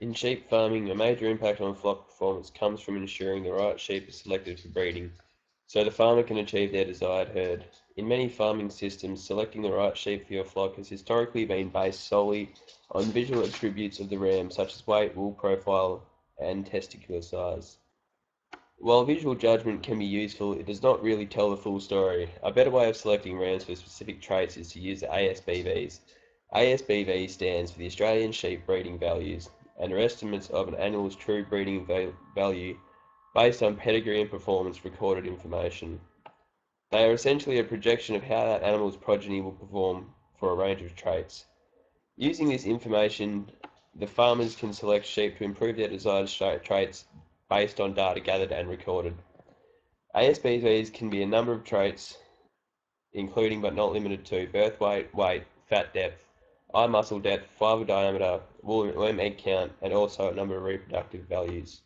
In sheep farming, a major impact on flock performance comes from ensuring the right sheep are selected for breeding, so the farmer can achieve their desired herd. In many farming systems, selecting the right sheep for your flock has historically been based solely on visual attributes of the ram, such as weight, wool profile, and testicular size. While visual judgment can be useful, it does not really tell the full story. A better way of selecting rams for specific traits is to use the ASBVs. ASBV stands for the Australian Sheep Breeding Values and are estimates of an animal's true breeding value based on pedigree and performance recorded information. They are essentially a projection of how that animal's progeny will perform for a range of traits. Using this information, the farmers can select sheep to improve their desired traits based on data gathered and recorded. ASBVs can be a number of traits, including but not limited to birth weight, weight, fat depth, eye muscle depth, fiber diameter, worm egg count, and also a number of reproductive values.